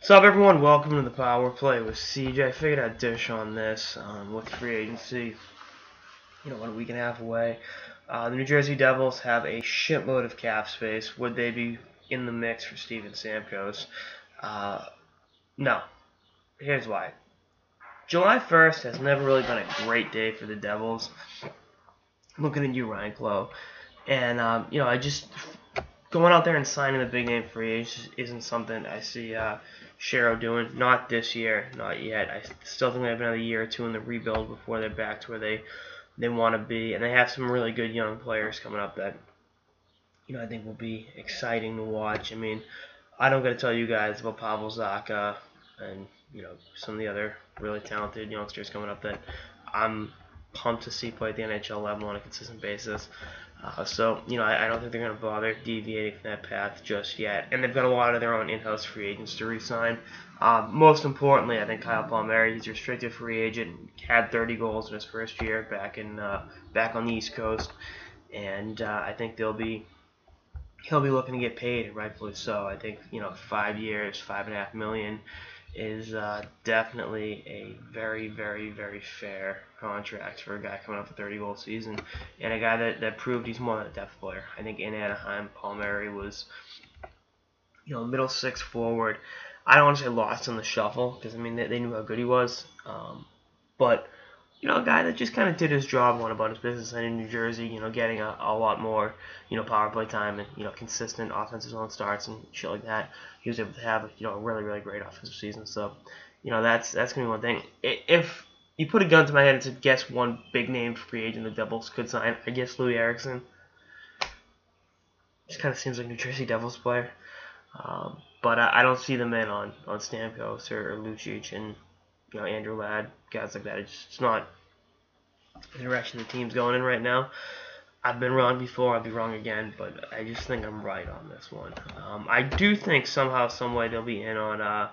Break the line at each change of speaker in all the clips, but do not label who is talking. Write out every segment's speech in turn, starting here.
What's up, everyone? Welcome to the Power Play with CJ. I figured I'd dish on this um, with free agency. You know, one week and a half away. Uh, the New Jersey Devils have a shitload of cap space. Would they be in the mix for Steven Stamkos? Uh, no. Here's why. July 1st has never really been a great day for the Devils. Looking at you, Ryane Clowe. And, um, you know, I just going out there and signing the big name free agent isn't something I see uh, Shero doing. Not this year, not yet. I still think they have another year or two in the rebuild before they're back to where they they want to be, and they have some really good young players coming up that you know I think will be exciting to watch. I mean, I don't got to tell you guys about Pavel Zacha and you know some of the other really talented youngsters coming up that I'm pumped to see play at the NHL level on a consistent basis. Uh, so, you know, I, I, don't think they're going to bother deviating from that path just yet. And they've got a lot of their own in-house free agents to re-sign. Um, most importantly, I think Kyle Palmieri, he's a restricted free agent, had 30 goals in his first year back in uh, back on the East Coast, and uh, I think they'll be he'll be looking to get paid, rightfully so. I think you know five years, five and a half million is uh, definitely a very, very, very fair contract for a guy coming off a 30 goal season and a guy that, that proved he's more than a depth player. I think in Anaheim, Palmieri was, you know, middle six forward. I don't want to say lost in the shuffle because I mean they, they knew how good he was, um, but you know, a guy that just kind of did his job, went about his business, and in New Jersey, you know, getting a, a lot more, you know, power play time and you know, consistent offensive zone starts and shit like that. He was able to have, you know, a really, really great offensive season. So, you know, that's that's gonna be one thing. If you put a gun to my head and said, guess one big name free agent the Devils could sign, I guess Loui Eriksson. Just kind of seems like New Jersey Devils player. Um, but I, I, don't see them in on on Stamkos or, or Lucic and you know, Andrew Ladd, guys like that. It's just not the direction the team's going in right now. I've been wrong before, I'll be wrong again, but I just think I'm right on this one. Um, I do think somehow, some way they'll be in on uh,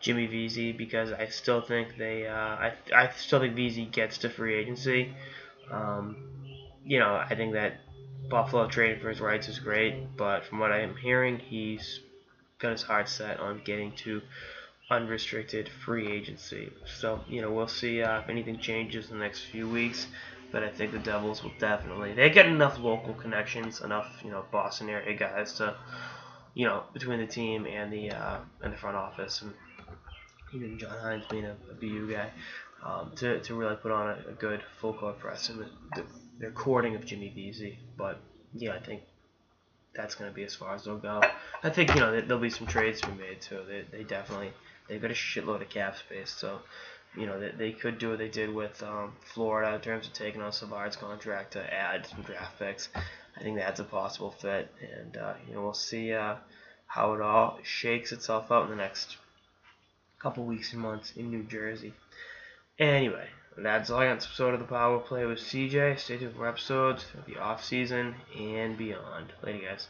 Jimmy Vesey because I still think they, uh, I, I still think Vesey gets to free agency. Um, you know, I think that Buffalo trading for his rights is great, but from what I am hearing, he's got his heart set on getting to unrestricted free agency. So, you know, we'll see uh, if anything changes in the next few weeks. But I think the Devils will definitely they get enough local connections, enough you know Boston area guys to, you know, between the team and the uh, and the front office, and even John Hynes being a, a BU guy, um, to, to really put on a, a good full court press. And the, their courting of Jimmy Vesey, but yeah, I think that's going to be as far as they'll go. I think you know there'll be some trades to be made too. They they definitely They've got a shitload of cap space, so you know they, they could do what they did with um, Florida in terms of taking on Savard's contract to add some draft picks. I think that's a possible fit, and uh, you know we'll see uh, how it all shakes itself out in the next couple weeks and months in New Jersey. Anyway, that's all I got this episode of the Power Play with CJ. Stay tuned for episodes of the off season and beyond. Later, guys.